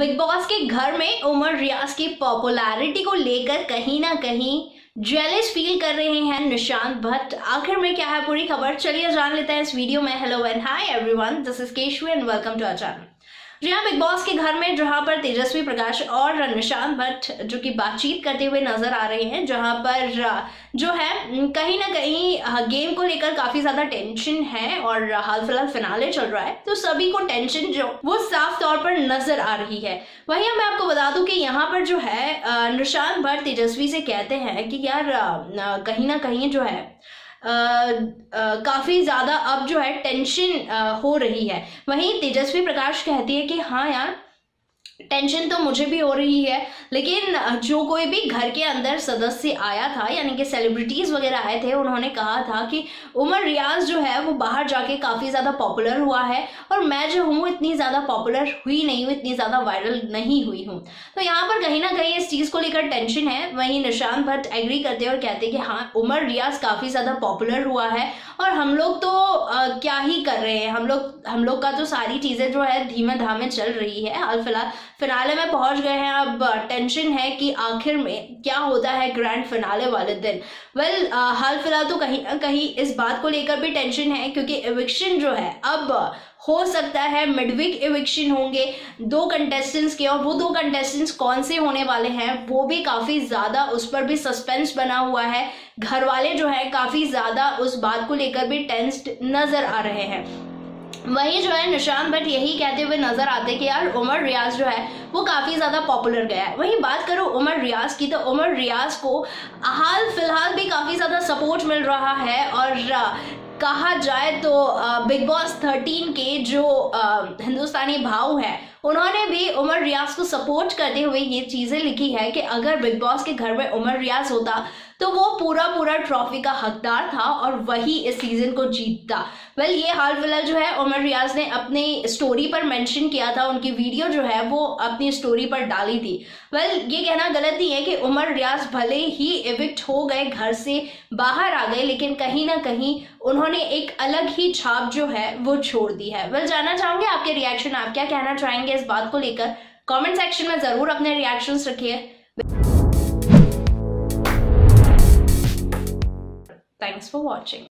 Big boss के घर में उमर रियाज की पॉपुलैरिटी को लेकर कहीं ना कहीं ज्वेलिस फील कर रहे हैं निशांत भट्ट। आखिर में क्या है पूरी खबर? चलिए जान लेते हैं इस वीडियो में। Hello and hi everyone this is Keshav and welcome to our channel जी हाँ बिग बॉस के घर में जहाँ पर तेजस्वी प्रकाश और निशांत भट्ट, जो कि बातचीत करते हुए नज़र आ रहे हैं, जहाँ पर जो है कहीं ना कहीं गेम को लेकर काफ़ी ज़्यादा टेंशन है और हाल फ़िलहाल फिनाले चल रहा है तो सभी को टेंशन जो, वो साफ़ तौर पर नज़र आ रही है। वही मैं आपको बता दूँ कि यहाँ पर जो है निशांत भट्ट तेजस्वी से कहते हैं कि यार कहीं ना कहीं जो है काफ़ी ज़्यादा अब जो है टेंशन हो रही है। वहीं तेजस्वी प्रकाश कहती है कि हाँ यार टेंशन तो मुझे भी हो रही है, लेकिन जो कोई भी घर के अंदर सदस्य आया था, यानी कि सेलिब्रिटीज वगैरह आए थे, उन्होंने कहा था कि उमर रियाज जो है, वो बाहर जाके काफ़ी ज़्यादा पॉपुलर हुआ है, और मैं जो हूँ, इतनी ज़्यादा पॉपुलर हुई नहीं हूँ, इतनी ज़्यादा वायरल नहीं हुई हूँ। तो यहाँ पर कहीं ना कहीं इस चीज़ को लेकर टेंशन है, वहीं निशांत भट्ट एग्री करते और कहते कि हाँ उमर रियाज काफ़ी ज़्यादा पॉपुलर हुआ है, और हम लोग तो आ, क्या ही कर रहे हैं? हम लोग हम लोग का तो सारी चीज़ें जो है धीमे धामे चल रही है। हाल फ़िलहाल फिनाले में पहुँच गए हैं। अब टेंशन है कि आखिर में क्या होता है ग्रैंड फिनाले वाले दिन। वेल well, हाल फ़िलहाल तो कहीं ना कहीं इस बात को लेकर भी टेंशन है क्योंकि एविक्शन जो है अब हो सकता है मिडविक एविक्शन होंगे। दो कंटेस्टेंट्स के, और वो दो कंटेस्टेंट्स कौन से होने वाले हैं, वो भी काफ़ी ज़्यादा उस पर भी सस्पेंस बना हुआ है। घर वाले जो है, काफ़ी ज़्यादा उस बात को लेकर भी टेंस्ड नज़र आ रहे हैं। वही जो है निशान भट्ट यही कहते हुए नज़र आते कि यार, उमर रियाज जो है, वो काफ़ी ज़्यादा पॉपुलर गया है। वहीं बात करो उमर रियाज की तो उमर रियाज को हाल फ़िलहाल भी काफ़ी ज़्यादा सपोर्ट मिल रहा है। और कहा जाए तो बिग बॉस थर्टीन के जो हिंदुस्तानी भाव है उन्होंने भी उमर रियाज को सपोर्ट करते हुए ये चीज़ें लिखी है कि अगर बिग बॉस के घर में उमर रियाज होता तो वो पूरा पूरा ट्रॉफी का हकदार था और वही इस सीज़न को जीतता। वेल well, ये हाल फ़िलहाल जो है उमर रियाज ने अपनी स्टोरी पर मेंशन किया था उनकी वीडियो जो है वो अपनी स्टोरी पर डाली थी। वेल well, ये कहना गलत नहीं है कि उमर रियाज भले ही इविक्ट हो गए घर से बाहर आ गए लेकिन कहीं ना कहीं उन्होंने एक अलग ही छाप जो है वो छोड़ दी है। वेल well, जानना चाहूँगे आपके रिएक्शन आप क्या कहना चाहेंगे? इस बात को लेकर कमेंट सेक्शन में ज़रूर अपने रिएक्शंस रखिए थैंक्स फॉर watching.